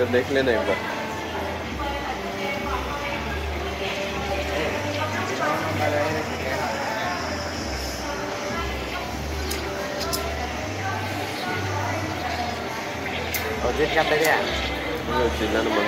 फिर देख लेना एक बार। और जिस जाते हैं। जिला नंबर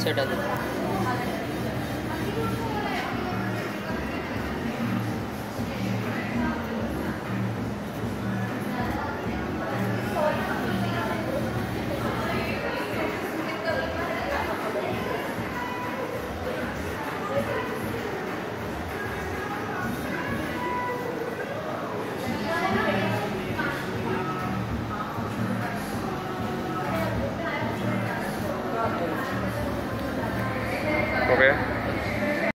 Saya dah. Okay.